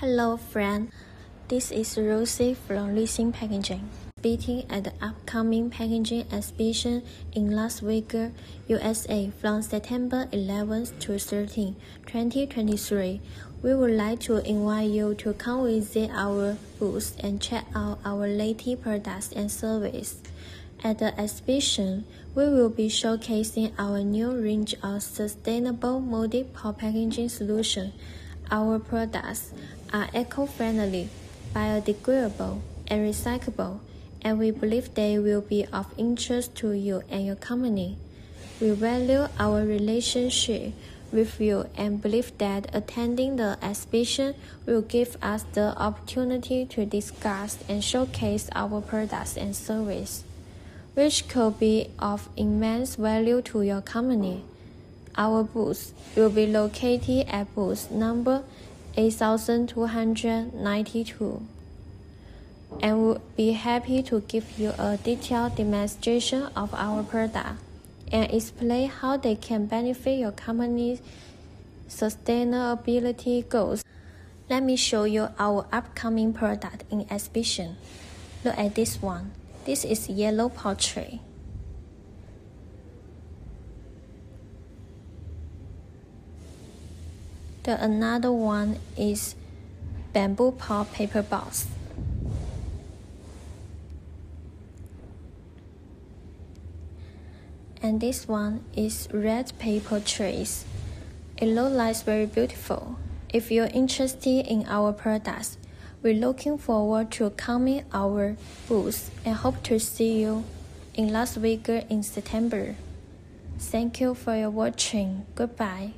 Hello, friend. This is Rosie from Leasing Packaging. Speaking at the upcoming packaging exhibition in Las Vegas, USA from September 11th to 13, 2023. We would like to invite you to come visit our booth and check out our latest products and services. At the exhibition, we will be showcasing our new range of sustainable molded pulp packaging solutions. Our products are eco-friendly, biodegradable, and recyclable, and we believe they will be of interest to you and your company. We value our relationship with you and believe that attending the exhibition will give us the opportunity to discuss and showcase our products and services which could be of immense value to your company. Our booth will be located at booth number 8292 and we'll be happy to give you a detailed demonstration of our product and explain how they can benefit your company's sustainability goals. Let me show you our upcoming product in exhibition. Look at this one. This is yellow portrait. The another one is bamboo pulp paper box. And this one is red paper trays. It looks like very beautiful. If you're interested in our products, we're looking forward to coming our booth and hope to see you in Las Vegas in September. Thank you for your watching. Goodbye.